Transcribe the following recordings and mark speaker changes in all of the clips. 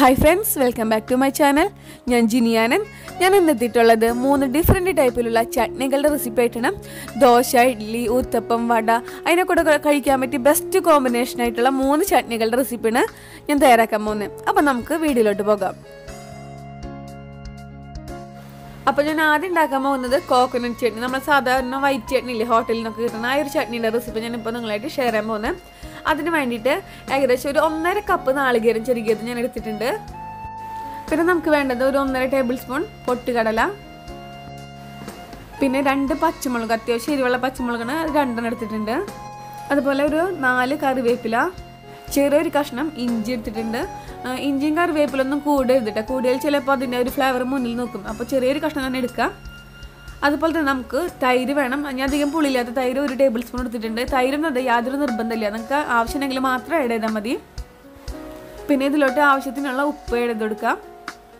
Speaker 1: Hi friends welcome back to my channel ഞാൻ ജിനിയാനൻ ഞാൻ ഇന്നെത്തിയിട്ടുള്ളത് മൂന്ന് ഡിഫറെന്റ് ടൈപ്പിലുള്ള ചട്നികളുടെ റെസിപ്പി ആയിട്ടാണ്. ദോശ ഇഡ്ഡലി ഊത്തപ്പം വട അതിനെ കൂടെ കഴിക്കാൻ പറ്റിയ ബെസ്റ്റ് കോമ്പിനേഷൻ ആയിട്ടുള്ള മൂന്ന് ചട്നികളുടെ റെസിപ്പിയാണ് ഞാൻ തയ്യാറാക്കാൻ പോകുന്നത്. അപ്പം നമുക്ക് വീഡിയോയിലോട്ട് പോകാം. അപ്പോൾ ഞാൻ ആദ്യം ഉണ്ടാക്കാൻ പോകുന്നത് കോക്കനട്ട് ചട്നി നമ്മൾ സാധാരണ വൈറ്റ് ചട്നി ഇല്ലേ ഹോട്ടലിൽ നിന്നൊക്കെ കിട്ടുന്ന ആ ഒരു ചട്നീന്റെ റെസിപ്പി ഞാൻ ഇപ്പൊ നിങ്ങളായിട്ട് ഷെയർ ചെയ്യാൻ പോകുന്നത് അതിന് വേണ്ടിയിട്ട് ഏകദേശം ഒരു ഒന്നര കപ്പ് നാളികേരം ചെറുകിയത് ഞാൻ എടുത്തിട്ടുണ്ട്. പിന്നെ നമുക്ക് വേണ്ടത് ഒരു ഒന്നര ടേബിൾ സ്പൂൺ പൊട്ടുകടല. പിന്നെ രണ്ട് പച്ചമുളക് അത്യാവശ്യം എരിവുള്ള പച്ചമുളകാണ് രണ്ടെണ്ണം എടുത്തിട്ടുണ്ട്. അതുപോലെ ഒരു നാല് കറിവേപ്പില. ചെറിയൊരു കഷ്ണം ഇഞ്ചി എടുത്തിട്ടുണ്ട്. ഇഞ്ചിയും കറിവേപ്പിലൊന്നും കൂടരുത് കേട്ടോ കൂടിയാൽ ചിലപ്പോൾ അതിന്റെ ഒരു ഫ്ലേവർ മുന്നിൽ നോക്കും അപ്പോൾ ചെറിയൊരു കഷ്ണം തന്നെ എടുക്കാം. അതുപോലെ തന്നെ നമുക്ക് തൈര് വേണം. ഞാൻ അധികം പുളിയില്ലാത്ത തൈര് ഒരു ടേബിൾ സ്പൂൺ എടുത്തിട്ടുണ്ട്. തൈരും അതെ യാതൊരു നിർബന്ധമില്ല. നമുക്ക് ആവശ്യമുണ്ടെങ്കിൽ മാത്രം ആഡ് ചെയ്താൽ മതി. പിന്നെ ഇതിലോട്ട് ആവശ്യത്തിനുള്ള ഉപ്പ് ആഡ് കൊടുക്കാം.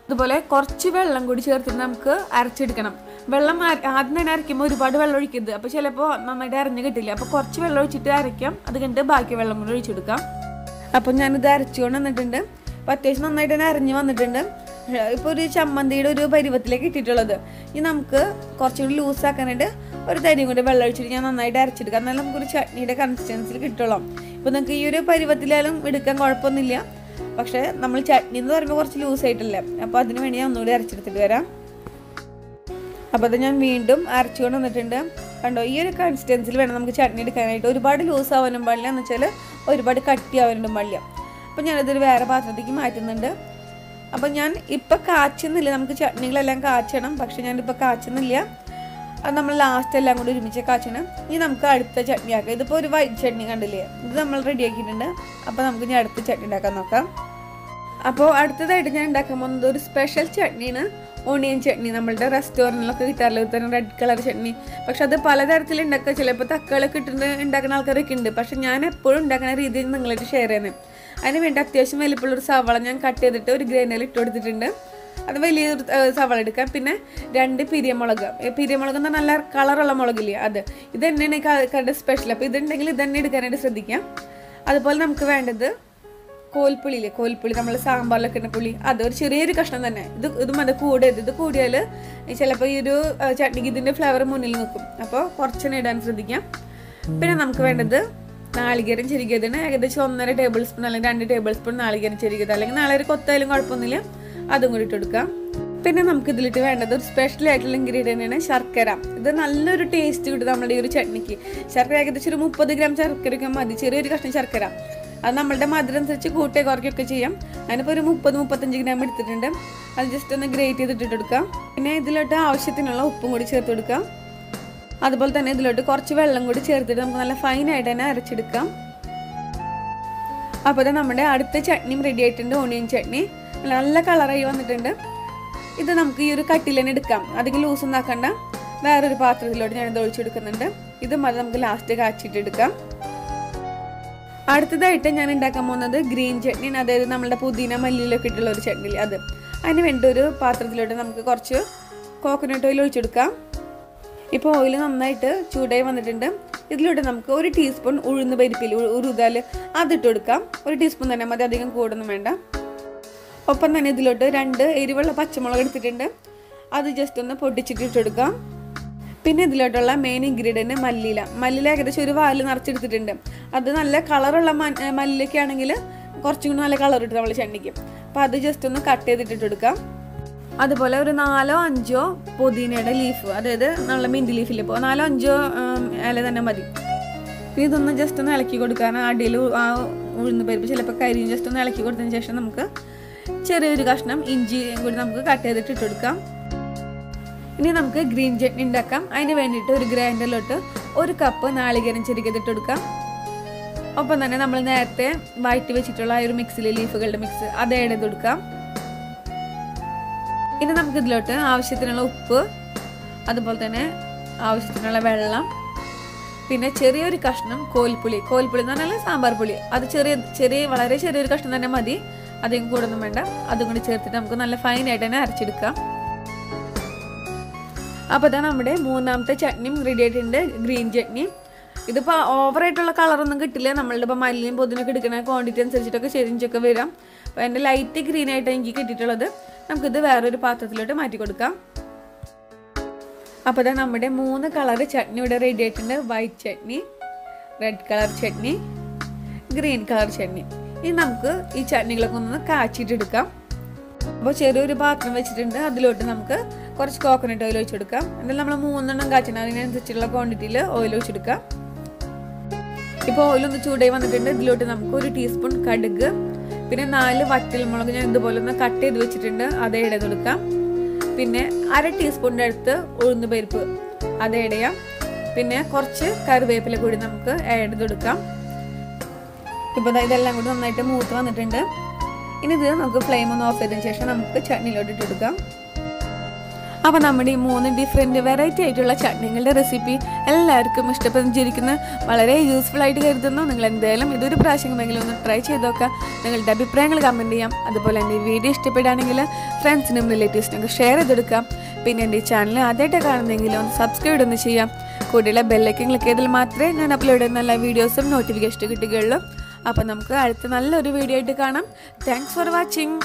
Speaker 1: അതുപോലെ കുറച്ച് വെള്ളം കൂടി ചേർത്തിട്ട് നമുക്ക് അരച്ചെടുക്കണം. വെള്ളം ആദ്യം തന്നെ അരയ്ക്കുമ്പോൾ ഒരുപാട് വെള്ളം ഒഴിക്കരുത്. അപ്പോൾ ചിലപ്പോൾ നന്നായിട്ട് അരഞ്ഞ് കിട്ടില്ല. അപ്പോൾ കുറച്ച് വെള്ളം ഒഴിച്ചിട്ട് അരയ്ക്കാം. അത് കഴിഞ്ഞിട്ട് ബാക്കി വെള്ളം കൂടി ഒഴിച്ചെടുക്കാം. അപ്പോൾ ഞാനിത് അരച്ചുകൊണ്ട് വന്നിട്ടുണ്ട് അപ്പോൾ അത്യാവശ്യം നന്നായിട്ട് തന്നെ അരഞ്ഞ് വന്നിട്ടുണ്ട്. ഇപ്പോൾ ഒരു ചമ്മന്തിയുടെ ഒരു പരുവത്തിലേക്ക് ഇട്ടിട്ടുള്ളത്. ഇനി നമുക്ക് കുറച്ചുകൂടി ലൂസാക്കാനായിട്ട് ഒരു തരി കൂടി വെള്ളം ഒഴിച്ചിട്ട് ഞാൻ നന്നായിട്ട് അരച്ചെടുക്കാം. എന്നാലും നമുക്കൊരു ചട്നിയുടെ കൺസിസ്റ്റൻസിൽ കിട്ടുള്ളൂ ഇപ്പോൾ നമുക്ക് ഈ ഒരു പരുവത്തിലായാലും എടുക്കാൻ കുഴപ്പമൊന്നുമില്ല. പക്ഷേ നമ്മൾ ചട്നി എന്ന് പറയുമ്പോൾ കുറച്ച് ലൂസ് ആയിട്ടല്ലേ? അപ്പോൾ അതിന് വേണ്ടി ഞാൻ ഒന്നുകൂടി അരച്ചെടുത്തിട്ട് വരാം. അപ്പോൾ അത് ഞാൻ വീണ്ടും അരച്ചുകൊണ്ട് വന്നിട്ടുണ്ട് കണ്ടോ ഈ ഒരു കൺസിസ്റ്റൻസിൽ വേണം നമുക്ക് ചട്നി എടുക്കാനായിട്ട്. ഒരുപാട് ലൂസ് ആവാനും പാടില്ല. എന്ന് വെച്ചാൽ ഒരുപാട് കട്ടി ആവാനും പാടില്ല. അപ്പോൾ ഞാനതൊരു വേറെ പാത്രത്തേക്ക് മാറ്റുന്നുണ്ട്. അപ്പോൾ ഞാൻ ഇപ്പം കാച്ചുന്നില്ല. നമുക്ക് ചട്നികളെല്ലാം കാച്ചണം. പക്ഷെ ഞാനിപ്പോൾ കാച്ചുന്നില്ല. അത് നമ്മൾ ലാസ്റ്റ് എല്ലാം കൂടി ഒരുമിച്ച് കാച്ചണം. ഇനി നമുക്ക് അടുത്ത ചട്നി ആക്കാം ഇതിപ്പോൾ ഒരു വൈറ്റ് ചട്നി കണ്ടില്ലേ? ഇത് നമ്മൾ റെഡി ആക്കിയിട്ടുണ്ട്. അപ്പോൾ നമുക്ക് ഇനി അടുത്ത ചട്നി ഉണ്ടാക്കാൻ നോക്കാം. അപ്പോൾ അടുത്തതായിട്ട് ഞാൻ ഉണ്ടാക്കാൻ പോകുന്നത് ഒരു സ്പെഷ്യൽ ചട്നിയാണ്. ഓണിയൻ ചട്നി നമ്മളുടെ റെസ്റ്റോറന്റിലൊക്കെ കിട്ടാറില്ല. ഒരു റെഡ് കളർ ചട്നി. പക്ഷെ അത് പലതരത്തിൽ ഉണ്ടാക്കുക. ചിലപ്പോൾ തക്കാളി കിട്ടുന്ന ഉണ്ടാക്കുന്ന ആൾക്കാരൊക്കെ ഉണ്ട്. പക്ഷെ ഞാൻ എപ്പോഴും ഉണ്ടാക്കുന്ന രീതിയിൽ നിങ്ങളായിട്ട് ഷെയർ ചെയ്യുന്നത് അതിന് വേണ്ടി അത്യാവശ്യം വലിപ്പമുള്ളൊരു സവാള ഞാൻ കട്ട് ചെയ്തിട്ട് ഒരു ഗ്രൈനറിൽ ഇട്ട് കൊടുത്തിട്ടുണ്ട്. അത് വലിയൊരു സവള എടുക്കാം. പിന്നെ രണ്ട് പിരിയമുളക്. പിരിയമുളക് എന്ന് നല്ല കളറുള്ള മുളകില്ലേ അത്. ഇത് തന്നെയാണ് കടയുടെ സ്പെഷ്യൽ അപ്പോൾ ഇതുണ്ടെങ്കിൽ ഇത് തന്നെ എടുക്കാനായിട്ട് ശ്രദ്ധിക്കാം. അതുപോലെ നമുക്ക് വേണ്ടത് കോൽപ്പുളിയില്ലേ? കോൽപ്പുളി നമ്മൾ സാമ്പാറിലൊക്കെ ഇടുന്ന പുളി. അത് ഒരു ചെറിയൊരു കഷ്ണം തന്നെ. ഇത് ഇത് മതി കൂടരുത് ഇത് കൂടിയാൽ ചിലപ്പോൾ ഈ ഒരു ചട്നിക്ക് ഇതിന്റെ ഫ്ലേവർ മുന്നിൽ നിൽക്കും. അപ്പോൾ കുറച്ചെണ്ണം ഇടാൻ ശ്രദ്ധിക്കാം. പിന്നെ നമുക്ക് വേണ്ടത് നാളികേരം ചെരുകിയതിന് ഏകദേശം ഒന്നര ടേബിൾ സ്പൂൺ അല്ലെങ്കിൽ രണ്ട് ടേബിൾ സ്പൂൺ നാളികേരം ചെരുകിയത്. അല്ലെങ്കിൽ നാളെ ഒരു കൊത്തായാലും കുഴപ്പമൊന്നുമില്ല. അതും കൂടി ഇട്ട് കൊടുക്കാം. പിന്നെ നമുക്ക് ഇതിലിട്ട് വേണ്ടത് ഒരു സ്പെഷ്യൽ ആയിട്ടുള്ള ഇൻഗ്രീഡിയന്റ് ആണ് ശർക്കര. ഇത് നല്ലൊരു ടേസ്റ്റ് കിട്ടും നമ്മുടെ ഈ ഒരു ചട്നിക്ക്. ശർക്കര ഏകദേശം ഒരു മുപ്പത് ഗ്രാം ശർക്കരയ്ക്ക് മതി. ചെറിയൊരു കഷ്ണം ശർക്കര. അത് നമ്മളുടെ മധുരം അനുസരിച്ച് കൂട്ടുക കുറയ്ക്കുകയൊക്കെ ചെയ്യാം. ഞാനിപ്പോൾ ഒരു മുപ്പത് മുപ്പത്തഞ്ച് ഗ്രാം എടുത്തിട്ടുണ്ട്. അത് ജസ്റ്റ് ഒന്ന് ഗ്രേറ്റ് ചെയ്തിട്ട് കൊടുക്കാം പിന്നെ ഇതിലോട്ട് ആവശ്യത്തിനുള്ള ഉപ്പും കൂടി ചേർത്ത് കൊടുക്കാം അതുപോലെ തന്നെ ഇതിലോട്ട് കുറച്ച് വെള്ളം കൂടി ചേർത്തിട്ട് നമുക്ക് നല്ല ഫൈനായിട്ട് തന്നെ അരച്ചെടുക്കാം. അപ്പോൾ ഇത് നമ്മുടെ അടുത്ത ചട്നിയും റെഡി ആയിട്ടുണ്ട്. ഓണിയൻ ചട്നി. നല്ല കളറായി വന്നിട്ടുണ്ട്. ഇത് നമുക്ക് ഈ ഒരു കട്ടിൽ തന്നെ എടുക്കാം. അധികം ലൂസ് ഒന്നാക്കണ്ട വേറൊരു പാത്രത്തിലോട്ട് ഞാനിത് ഒഴിച്ചെടുക്കുന്നുണ്ട്. ഇത് മതി നമുക്ക് ലാസ്റ്റ് കാച്ചിട്ട് എടുക്കാം. അടുത്തതായിട്ട് ഞാൻ ഉണ്ടാക്കാൻ പോകുന്നത് ഗ്രീൻ ചട്നി അതായത് നമ്മുടെ പുതിന മല്ലിയിലൊക്കെ ഇട്ടുള്ള ഒരു ചട്നി അത്. അതിന് വേണ്ടി ഒരു പാത്രത്തിലോട്ട് നമുക്ക് കുറച്ച് കോക്കനട്ട് ഓയിൽ ഒഴിച്ചെടുക്കാം. ഇപ്പോൾ ഓയിൽ നന്നായിട്ട് ചൂടായി വന്നിട്ടുണ്ട്. ഇതിലൂടെ നമുക്ക് ഒരു ടീസ്പൂൺ ഉഴുന്ന് പരിപ്പിൽ ഉരുതാൽ അതിട്ട് കൊടുക്കാം. ഒരു ടീസ്പൂൺ തന്നെ മതി അധികം കൂടൊന്നും വേണ്ട. ഒപ്പം തന്നെ ഇതിലോട്ട് രണ്ട് എരിവുള്ള പച്ചമുളക് എടുത്തിട്ടുണ്ട്. അത് ജസ്റ്റ് ഒന്ന് പൊട്ടിച്ചിട്ട് ഇട്ടെടുക്കാം പിന്നെ ഇതിലോട്ടുള്ള മെയിൻ ഇൻഗ്രീഡിയന്റ് മല്ലിയില. മല്ലിയില ഏകദേശം ഒരു വാൽ നിറച്ചെടുത്തിട്ടുണ്ട്. അത് നല്ല കളറുള്ള മല്ലിലൊക്കെ ആണെങ്കിൽ കുറച്ചും കൂടി നല്ല കളർ ഇട്ട് നമ്മൾ ചെണ്ണിക്കും. അപ്പോൾ അത് ജസ്റ്റ് ഒന്ന് കട്ട് ചെയ്തിട്ടിട്ട് കൊടുക്കാം. അതുപോലെ ഒരു നാലോ അഞ്ചോ പുതിനയുടെ ലീഫ് അതായത് നല്ല മിന്റ് ലീഫിൽ ഇപ്പോൾ നാലോ അഞ്ചോ ഇല തന്നെ മതി. പിന്നെ ഇതൊന്ന് ജസ്റ്റ് ഒന്ന് ഇളക്കി കൊടുക്കാൻ അടിയിൽ ആ ഉഴുന്ന് പരിപ്പ് ചിലപ്പോൾ കരിയും ജസ്റ്റ് ഒന്ന് ഇളക്കി കൊടുത്തതിന് ശേഷം നമുക്ക് ചെറിയൊരു കഷ്ണം ഇഞ്ചി കൂടി നമുക്ക് കട്ട് ചെയ്തിട്ട് ഇട്ടെടുക്കാം ഇനി നമുക്ക് ഗ്രീൻ ചട്നി ഉണ്ടാക്കാം. അതിന് വേണ്ടിയിട്ട് ഒരു ഗ്രൈൻഡറിലോട്ട് ഒരു കപ്പ് നാളികേരം ചെറുക്കിയതിട്ട് കൊടുക്കാം. ഒപ്പം തന്നെ നമ്മൾ നേരത്തെ വഴറ്റി വെച്ചിട്ടുള്ള ആ ഒരു മിക്സിൽ ലീഫുകളുടെ മിക്സ് അത് ആഡ് ചെയ്ത് കൊടുക്കാം. ഇനി നമുക്ക് ഇതിലോട്ട് ആവശ്യത്തിനുള്ള ഉപ്പ് അതുപോലെ തന്നെ ആവശ്യത്തിനുള്ള വെള്ളം പിന്നെ ചെറിയൊരു കഷ്ണം കോൽപ്പുളി കോൽപ്പുളി എന്ന് പറഞ്ഞാൽ സാമ്പാർ പുളി. അത് ചെറിയ ചെറിയ വളരെ ചെറിയൊരു കഷ്ണം തന്നെ മതി. അധികം കൂടൊന്നും വേണ്ട. അതും കൂടി ചേർത്തിട്ട് നമുക്ക് നല്ല ഫൈനായിട്ട് തന്നെ അരച്ചെടുക്കാം. അപ്പോൾ ഇതാ നമ്മുടെ മൂന്നാമത്തെ ചട്നിയും റെഡി ആയിട്ടുണ്ട് ഗ്രീൻ ചട്നി ഇതിപ്പോൾ ഓവറായിട്ടുള്ള കളറൊന്നും കിട്ടില്ല. നമ്മളുടെ ഇപ്പോൾ മല്ലിയും പൊതിനൊക്കെ എടുക്കുന്ന ക്വാണ്ടിറ്റി അനുസരിച്ചിട്ടൊക്കെ ചെരിഞ്ചൊക്കെ വരാം. അപ്പോൾ എന്റെ ലൈറ്റ് ഗ്രീൻ ആയിട്ട് എനിക്ക് കിട്ടിയിട്ടുള്ളത്. നമുക്കിത് വേറൊരു പാത്രത്തിലോട്ട് മാറ്റി കൊടുക്കാം. അപ്പോൾ ഇതാ നമ്മുടെ മൂന്ന് കളർ ചട്നി ഇവിടെ റെഡി ആയിട്ടുണ്ട്. White chutney red colour chutney green colour chutney. ഇനി നമുക്ക് ഈ ചട്നികളൊക്കെ ഒന്ന് കാച്ചിട്ടെടുക്കാം. അപ്പോൾ ചെറിയൊരു പാത്രം വെച്ചിട്ടുണ്ട്. അതിലോട്ട് നമുക്ക് കുറച്ച് കോക്കനട്ട് ഓയിൽ ഒഴിച്ചെടുക്കാം. എന്നിട്ട് നമ്മൾ മൂന്നെണ്ണം കാച്ചണം അതിനനുസരിച്ചുള്ള ക്വാണ്ടിറ്റിയിൽ ഓയിൽ ഒഴിച്ചെടുക്കാം. ഇപ്പോൾ ഓയിലൊന്ന് ചൂടായി വന്നിട്ടുണ്ട്. ഇതിലോട്ട് നമുക്ക് ഒരു ടീസ്പൂൺ കടുക് പിന്നെ നാല് വറ്റൽ മുളക് ഞാൻ ഇതുപോലെ ഒന്ന് കട്ട് ചെയ്ത് വെച്ചിട്ടുണ്ട്. അതേ ഇട കൊടുക്കാം. പിന്നെ അര ടീസ്പൂണിന്റെ അടുത്ത് ഉഴുന്ന് പരിപ്പ് അതേ ഇടയാം പിന്നെ കുറച്ച് കറിവേപ്പില കൂടി നമുക്ക് ആഡ് കൊടുക്കാം. ഇപ്പോൾ ഇതെല്ലാം കൂടി നന്നായിട്ട് മൂത്ത് വന്നിട്ടുണ്ട്. ഇനി ഇത് നമുക്ക് ഫ്ലെയിം ഒന്ന് ഓഫ് ചെയ്തതിന് ശേഷം നമുക്ക് ചട്നിയിലോട്ട് ഇട്ട് കൊടുക്കാം. അപ്പോൾ നമ്മുടെ ഈ മൂന്ന് ഡിഫറെന്റ് വെറൈറ്റി ആയിട്ടുള്ള ചട്നികളുടെ റെസിപ്പി എല്ലാവർക്കും ഇഷ്ടപ്പെട്ടിരിക്കുന്ന വളരെ യൂസ്ഫുൾ ആയിട്ട് കരുതുന്നു. നിങ്ങൾ എന്തായാലും ഇതൊരു പ്രാവശ്യമെങ്കിലും ഒന്ന് ട്രൈ ചെയ്ത് നോക്കാം നിങ്ങളുടെ അഭിപ്രായങ്ങൾ കമന്റ് ചെയ്യാം. അതുപോലെ എന്റെ ഈ വീഡിയോ ഇഷ്ടപ്പെടുകയാണെങ്കിൽ ഫ്രണ്ട്സിനും റിലേറ്റീവ്സിനൊക്കെ ഷെയർ ചെയ്തെടുക്കാം പിന്നെ എന്റെ ഈ ചാനൽ ആദ്യമായിട്ട് കാണുന്നെങ്കിൽ ഒന്ന് സബ്സ്ക്രൈബ് ഒന്ന് ചെയ്യാം. കൂടെയുള്ള ബെല്ലൈക്കൻ ക്ലിക്ക് ചെയ്താൽ മാത്രമേ ഞാൻ അപ്ലോഡ് ചെയ്യുന്ന എല്ലാ വീഡിയോസും നോട്ടിഫിക്കേഷൻ കിട്ടുകയുള്ളൂ. അപ്പോൾ നമുക്ക് അടുത്ത നല്ലൊരു വീഡിയോ ആയിട്ട് കാണാം. Thanks for watching